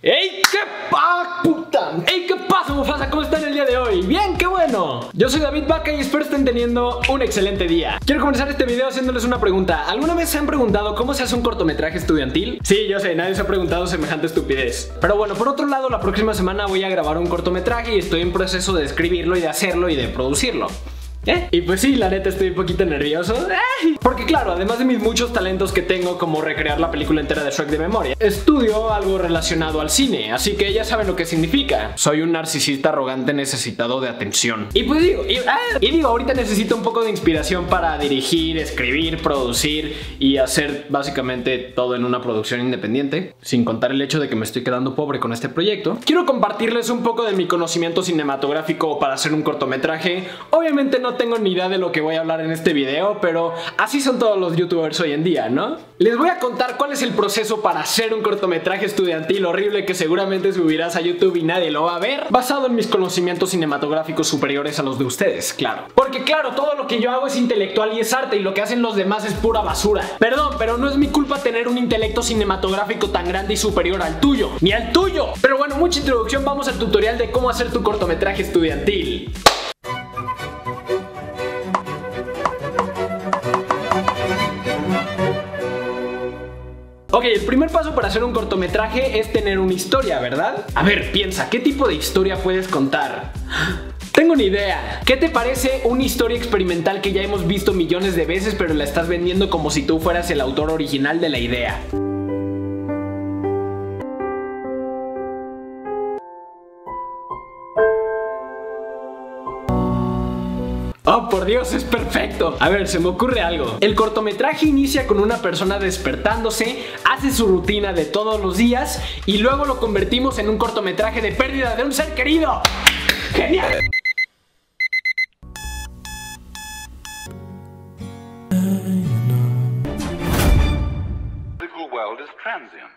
¡Ey! ¿Qué pa puta? ¡Ey! ¿Qué pasa, Mufasa? ¿Cómo están el día de hoy? ¡Bien! ¡Qué bueno! Yo soy David Vaca y espero estén teniendo un excelente día. Quiero comenzar este video haciéndoles una pregunta. ¿Alguna vez se han preguntado cómo se hace un cortometraje estudiantil? Sí, yo sé, nadie se ha preguntado semejante estupidez. Pero bueno, por otro lado, la próxima semana voy a grabar un cortometraje y estoy en proceso de escribirlo y de hacerlo y de producirlo. ¿Eh? Y pues sí, la neta estoy un poquito nervioso. Porque claro, además de mis muchos talentos que tengo como recrear la película entera de Shrek de memoria, estudio algo relacionado al cine, así que ya saben lo que significa. Soy un narcisista arrogante necesitado de atención. Y pues digo, y, ah, y digo, ahorita necesito un poco de inspiración para dirigir, escribir, producir y hacer básicamente todo en una producción independiente, sin contar el hecho de que me estoy quedando pobre con este proyecto. Quiero compartirles un poco de mi conocimiento cinematográfico para hacer un cortometraje. Obviamente no tengo ni idea de lo que voy a hablar en este video, pero así son todos los youtubers hoy en día, ¿no? Les voy a contar cuál es el proceso para hacer un cortometraje estudiantil horrible que seguramente subirás a YouTube y nadie lo va a ver, basado en mis conocimientos cinematográficos superiores a los de ustedes, claro. Porque claro, todo lo que yo hago es intelectual y es arte y lo que hacen los demás es pura basura. Perdón, pero no es mi culpa tener un intelecto cinematográfico tan grande y superior al tuyo, ni al tuyo. Pero bueno, mucha introducción, vamos al tutorial de cómo hacer tu cortometraje estudiantil. Ok, el primer paso para hacer un cortometraje es tener una historia, ¿verdad? A ver, piensa, ¿qué tipo de historia puedes contar? Tengo una idea. ¿Qué te parece una historia experimental que ya hemos visto millones de veces pero la estás vendiendo como si tú fueras el autor original de la idea? Oh, por Dios, es perfecto. A ver, se me ocurre algo. El cortometraje inicia con una persona despertándose, hace su rutina de todos los días y luego lo convertimos en un cortometraje de pérdida de un ser querido. ¡Genial! physical world is transient.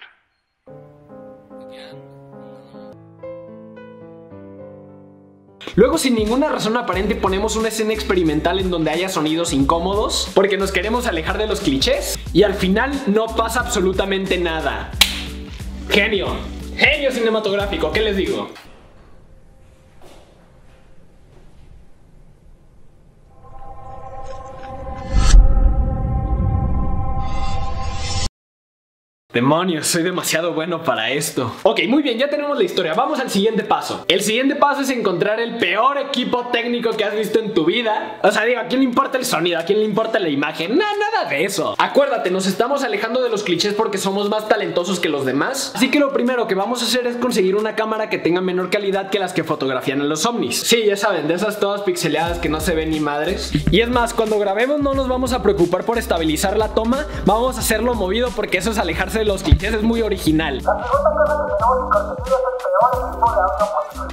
Luego sin ninguna razón aparente ponemos una escena experimental en donde haya sonidos incómodos porque nos queremos alejar de los clichés y al final no pasa absolutamente nada. Genio, genio cinematográfico, ¿qué les digo? Demonios, soy demasiado bueno para esto. Ok, muy bien, ya tenemos la historia. Vamos al siguiente paso. El siguiente paso es encontrar el peor equipo técnico que has visto en tu vida. O sea, digo, ¿a quién le importa el sonido? ¿A quién le importa la imagen? Nada, nada de eso. Acuérdate, nos estamos alejando de los clichés porque somos más talentosos que los demás. Así que lo primero que vamos a hacer es conseguir una cámara que tenga menor calidad que las que fotografían en los ovnis. Sí, ya saben, de esas todas pixeleadas que no se ven ni madres. Y es más, cuando grabemos no nos vamos a preocupar por estabilizar la toma. Vamos a hacerlo movido porque eso es alejarse de los clichés es muy original.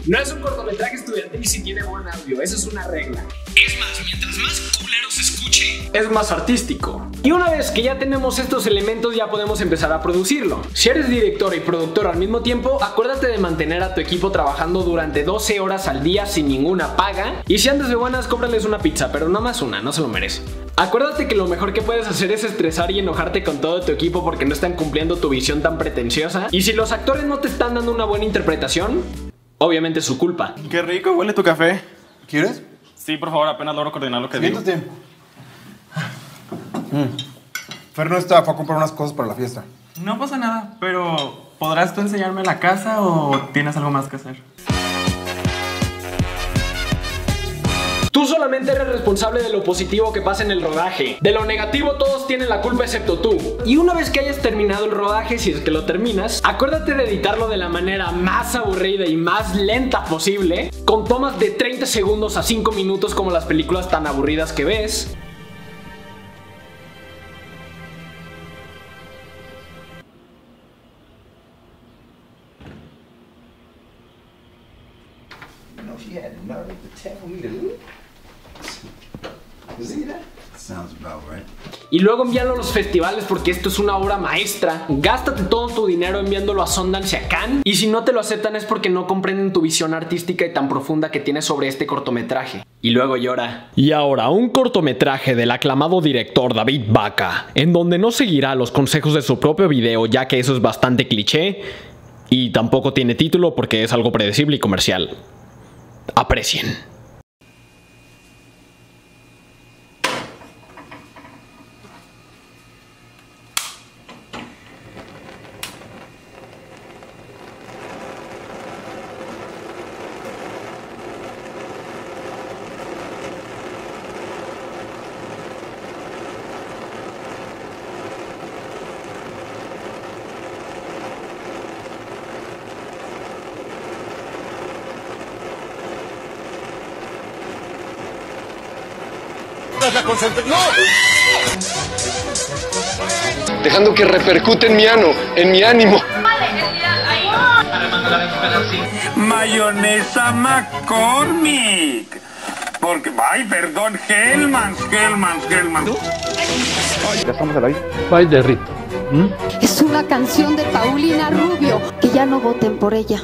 No es un cortometraje estudiantil si tiene buen audio, eso es una regla. Es más, mientras más culero se escuche, es más artístico. Y una vez que ya tenemos estos elementos, ya podemos empezar a producirlo. Si eres director y productor al mismo tiempo, acuérdate de mantener a tu equipo trabajando durante 12 horas al día sin ninguna paga. Y si andas de buenas, cómprales una pizza, pero no más una, no se lo merece. Acuérdate que lo mejor que puedes hacer es estresar y enojarte con todo tu equipo porque no están cumpliendo tu visión tan pretenciosa. Y si los actores no te están dando una buena interpretación, obviamente es su culpa. Qué rico huele tu café. ¿Quieres? Sí, por favor, apenas logro coordinar lo que digo. Siéntate. Mm. Fer no está, fue a comprar unas cosas para la fiesta. No pasa nada, pero ¿podrás tú enseñarme la casa o tienes algo más que hacer? Tú solamente eres responsable de lo positivo que pasa en el rodaje. De lo negativo todos tienen la culpa excepto tú. Y una vez que hayas terminado el rodaje, si es que lo terminas, acuérdate de editarlo de la manera más aburrida y más lenta posible, con tomas de 30 segundos a 5 minutos como las películas tan aburridas que ves. Tell me to Sounds about right. Y luego envíalo a los festivales porque esto es una obra maestra. Gástate todo tu dinero enviándolo a Sundance y a Cannes. Y si no te lo aceptan es porque no comprenden tu visión artística y tan profunda que tienes sobre este cortometraje. Y luego llora. Y ahora, un cortometraje del aclamado director David Baca, en donde no seguirá los consejos de su propio video ya que eso es bastante cliché, Y tampoco tiene título porque es algo predecible y comercial. Aprecien. Dejando que repercute en mi ano, en mi ánimo. Mayonesa McCormick. Porque, ay, perdón, Hellmans, Hellmans, Hellmans. Es una canción de Paulina Rubio. Que ya no voten por ella.